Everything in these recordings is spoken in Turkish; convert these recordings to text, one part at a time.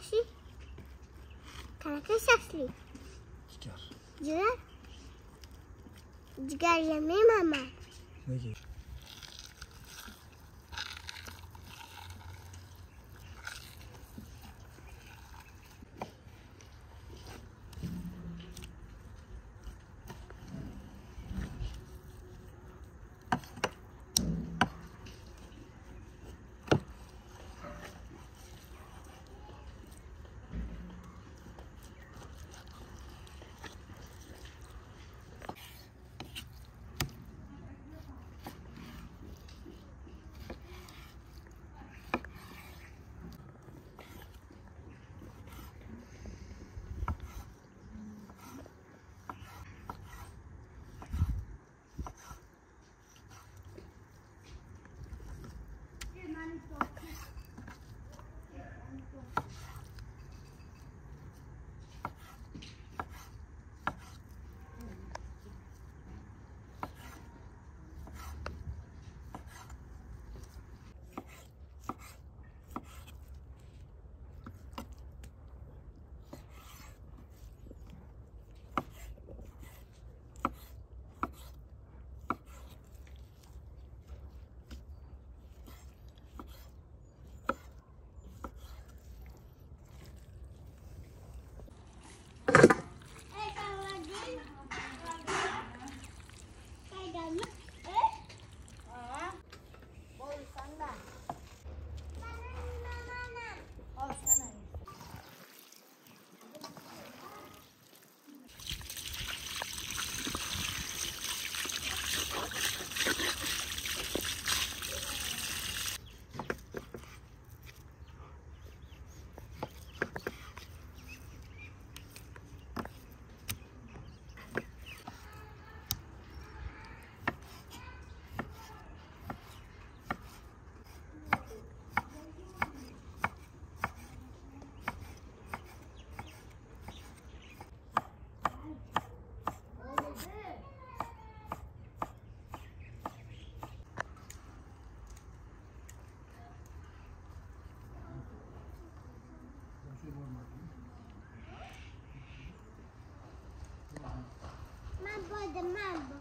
sesli? Teneke sesli. Ciğer. Ciğer. Ciğer yemeyeyim ama. Ne ki? Fernando.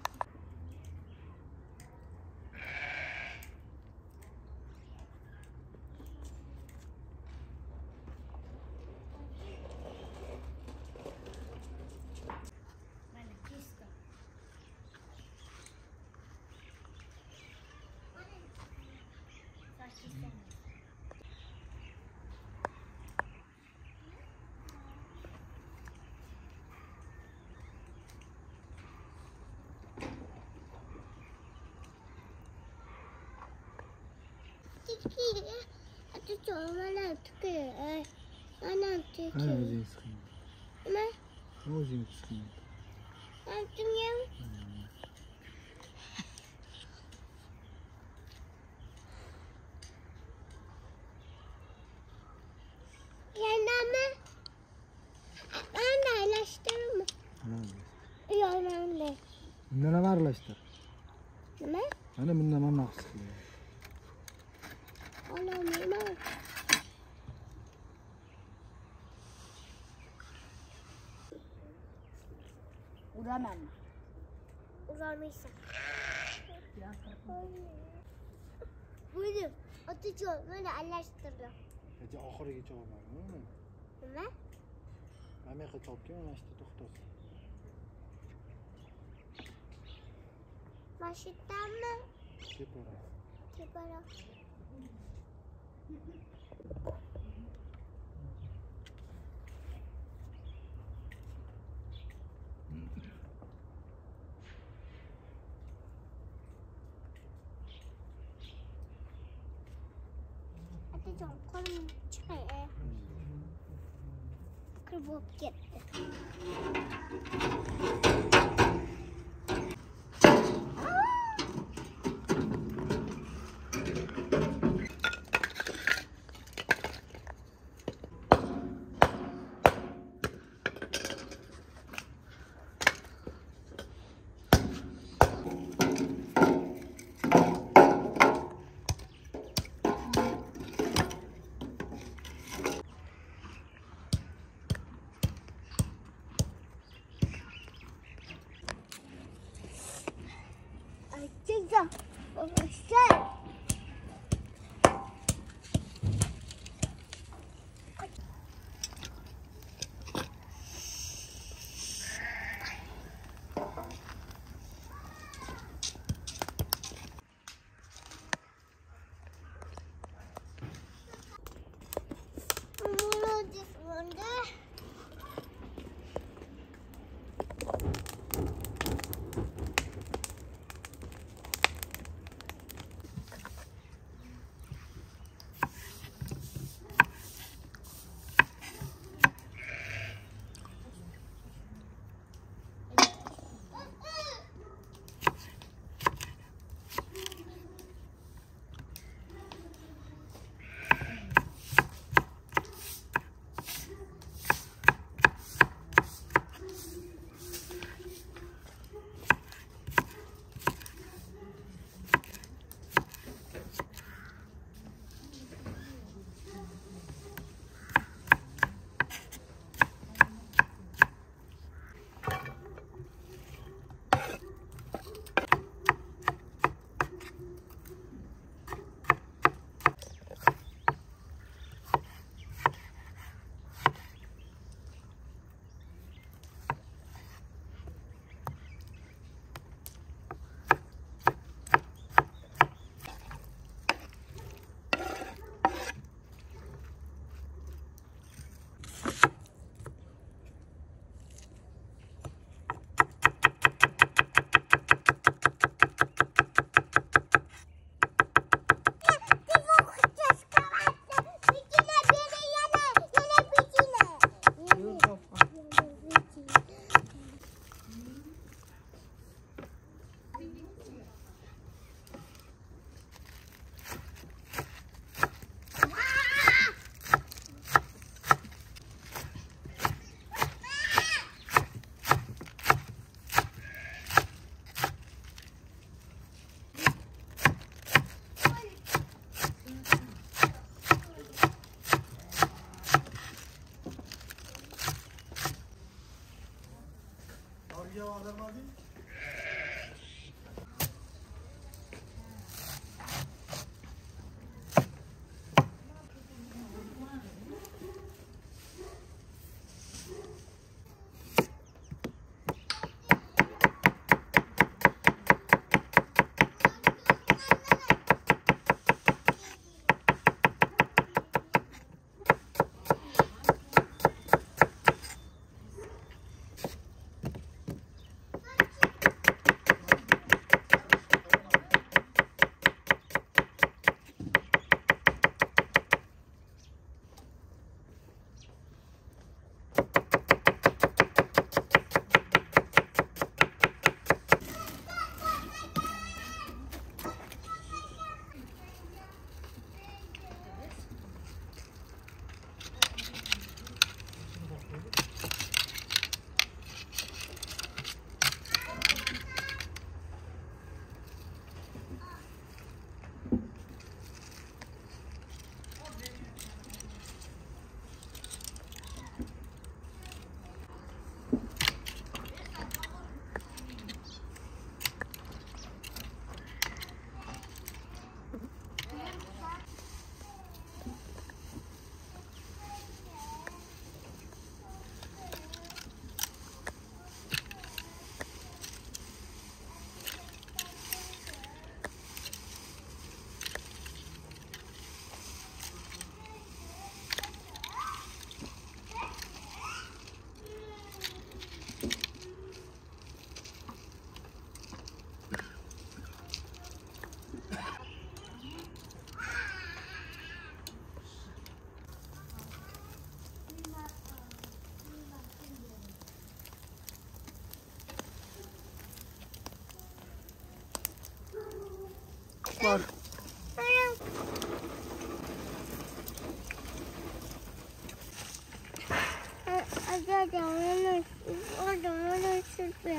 Atı çoğumana tıkıyor. Anam Ha tıkıyor. o'zing siqing. Ama O'zing siqing. altım yem. Yanama. Ben de eleştiririm. Ha. Yok ben de. Bunda nima aralashtir? Nima? Mana bunda Oh no, no, no. Uraman. Uralmaysan. Buyurun. Otajon, meni aralashtirdi. Kecha oxirigacha olmadimi? Nima? Mana bu yoqqa topgan, mana shu to'xtasin. Tepara. Tepara. 음. 좀 그럼 뭐 차에 그럼 먹겠다. Orga odam olding? 我怎么能？我怎么能吃水？